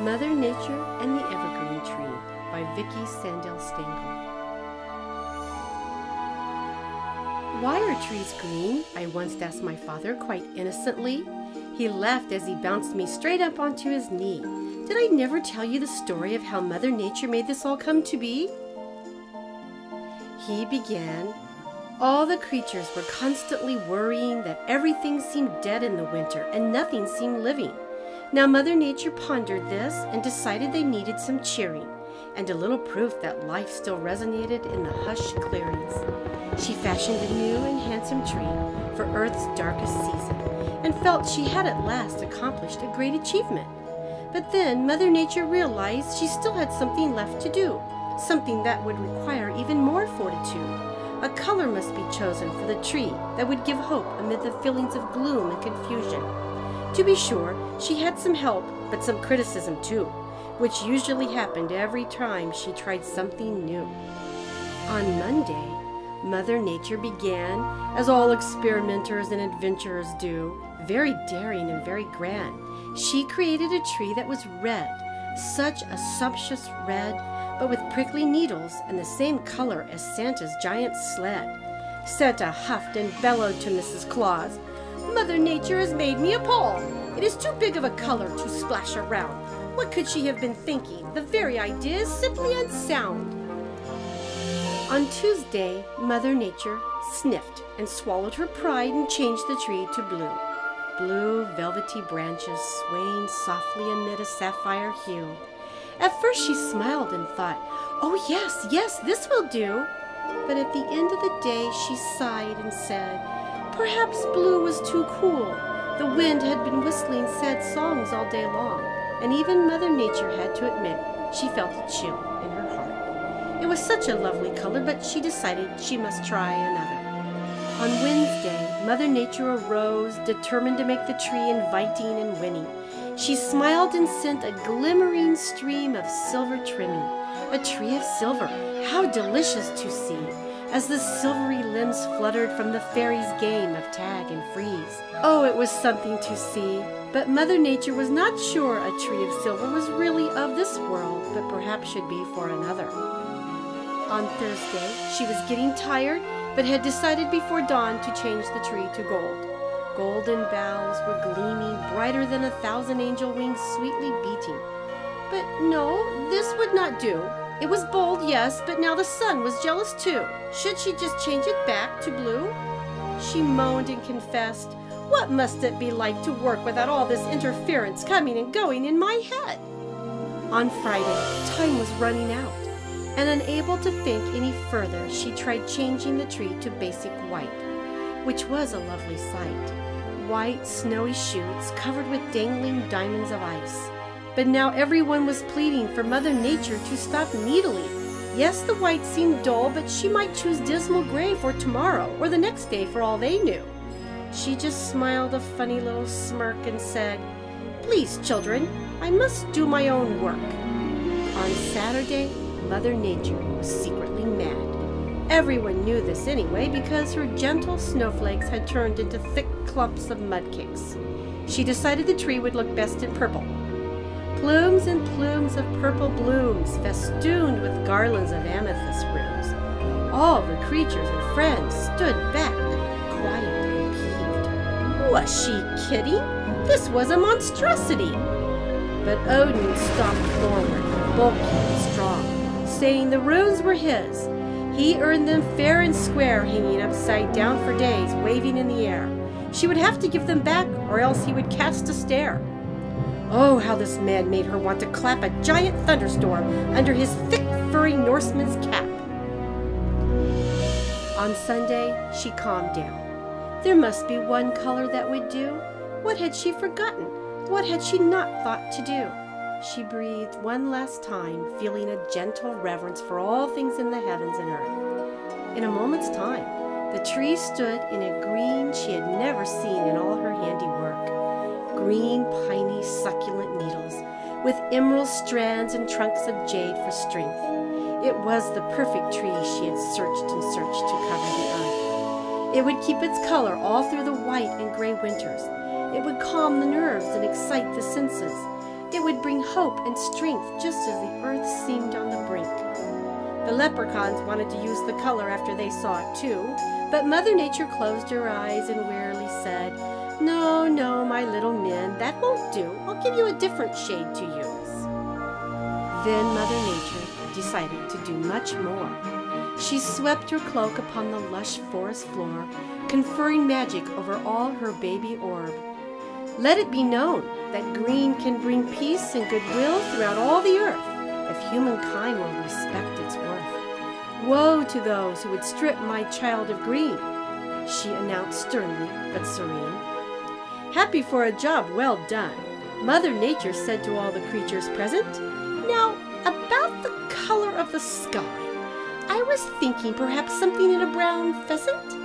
Mother Nature and the Evergreen Tree by Vicki Sandell Stengel. Why are trees green? I once asked my father quite innocently. He laughed as he bounced me straight up onto his knee. Did I never tell you the story of how Mother Nature made this all come to be? He began. All the creatures were constantly worrying that everything seemed dead in the winter and nothing seemed living. Now Mother Nature pondered this and decided they needed some cheering and a little proof that life still resonated in the hushed clearings. She fashioned a new and handsome tree for Earth's darkest season and felt she had at last accomplished a great achievement. But then Mother Nature realized she still had something left to do, something that would require even more fortitude. A color must be chosen for the tree that would give hope amid the feelings of gloom and confusion. To be sure, she had some help, but some criticism too, which usually happened every time she tried something new. On Monday, Mother Nature began, as all experimenters and adventurers do, very daring and very grand. She created a tree that was red, such a sumptuous red, but with prickly needles and the same color as Santa's giant sled. Santa huffed and bellowed to Mrs. Claus, Mother Nature has made me a pole. It is too big of a color to splash around. What could she have been thinking? The very idea is simply unsound. On Tuesday, Mother Nature sniffed and swallowed her pride and changed the tree to blue. Blue, velvety branches swaying softly amid a sapphire hue. At first she smiled and thought, oh yes, yes, this will do. But at the end of the day she sighed and said, Perhaps blue was too cool. The wind had been whistling sad songs all day long, and even Mother Nature had to admit she felt a chill in her heart. It was such a lovely color, but she decided she must try another. On Wednesday, Mother Nature arose, determined to make the tree inviting and winning. She smiled and sent a glimmering stream of silver trimming. A tree of silver, how delicious to see! As the silvery limbs fluttered from the fairies' game of tag and freeze. Oh, it was something to see. But Mother Nature was not sure a tree of silver was really of this world, but perhaps should be for another. On Thursday, she was getting tired, but had decided before dawn to change the tree to gold. Golden boughs were gleaming brighter than a thousand angel wings sweetly beating. But no, this would not do. It was bold, yes, but now the sun was jealous too. Should she just change it back to blue? She moaned and confessed, What must it be like to work without all this interference coming and going in my head? On Friday, time was running out, and unable to think any further, she tried changing the tree to basic white, which was a lovely sight. White, snowy shoots covered with dangling diamonds of ice. But now everyone was pleading for Mother Nature to stop needling. Yes, the white seemed dull, but she might choose dismal gray for tomorrow or the next day for all they knew. She just smiled a funny little smirk and said, Please, children, I must do my own work. On Saturday, Mother Nature was secretly mad. Everyone knew this anyway because her gentle snowflakes had turned into thick clumps of mudcakes. She decided the tree would look best in purple, plumes and plumes of purple blooms festooned with garlands of amethyst rose. All the creatures and friends stood back, quiet and peeved. Was she kidding? This was a monstrosity! But Odin stalked forward, bulky and strong, saying the runes were his. He earned them fair and square, hanging upside down for days, waving in the air. She would have to give them back, or else he would cast a stare. Oh, how this man made her want to clap a giant thunderstorm under his thick, furry Norseman's cap. On Sunday, she calmed down. There must be one color that would do. What had she forgotten? What had she not thought to do? She breathed one last time, feeling a gentle reverence for all things in the heavens and earth. In a moment's time, the tree stood in a green she had never seen in all her handiwork with emerald strands and trunks of jade for strength. It was the perfect tree she had searched and searched to cover the earth. It would keep its color all through the white and gray winters. It would calm the nerves and excite the senses. It would bring hope and strength just as the earth seemed on the brink. The leprechauns wanted to use the color after they saw it too, but Mother Nature closed her eyes and wearily said, No, no, my little men, that won't do. I'll give you a different shade to use. Then Mother Nature decided to do much more. She swept her cloak upon the lush forest floor, conferring magic over all her baby orb. Let it be known that green can bring peace and goodwill throughout all the earth if humankind will respect its worth. Woe to those who would strip my child of green, she announced sternly but serene. Happy for a job well done, Mother Nature said to all the creatures present. Now, about the color of the sky. I was thinking perhaps something in a brown pheasant?